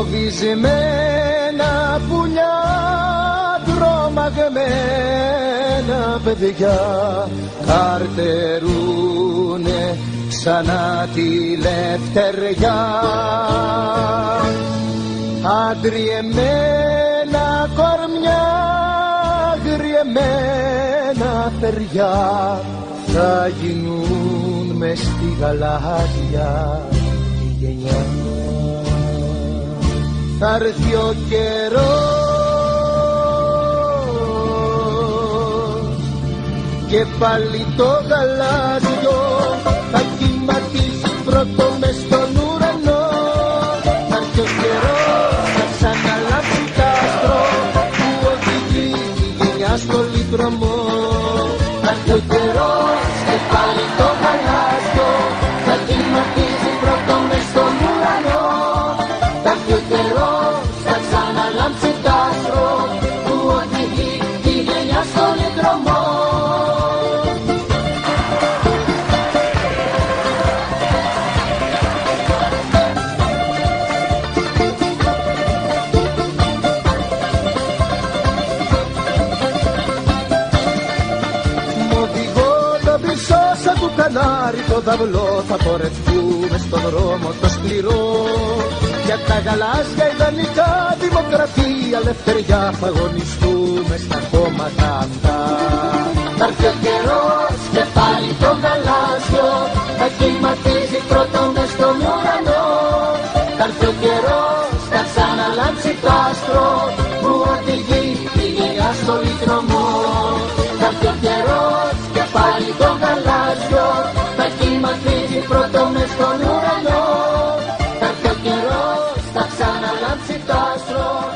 φοβισμένα πουλιά τρομαγμένα παιδιά. Καρτερούνε ξανά τη λευτεριά. Αντριεμένα κορμιά γριεμένα παιδιά θα γίνουν μες στη γαλάζια τη γενιά θα έρθει ο καιρός. Και πάλι το γαλάζιο θα κυματίσει πρώτο μες στον ουρανό. Θα έρθει ο καιρός θα ξαναλάβει τ' άστρο που οδηγεί τη γενιά στο λιτρωμό θα έρθει ο καιρός και πάλι πίσω σαν του κανάρι το δαυλό θα πορευτούμε στον δρόμο το σκληρό. Για τα γαλάζια ιδανικά δημοκρατία ελευθεριά θα αγωνιστούμε στα κόμματα αυτά. Θα έρθει ο καιρός και πάλι το γαλάζιο θα κυματίζει πρώτο μες στον ουρανό. Θα έρθει ο καιρός θα ξαναλάμψει το άστρο που οδηγεί τη γενιά στο λιτρωμό πρώτο μες στον ουρανό. Τα καιρός θα ξαναλάμψει το άστρο.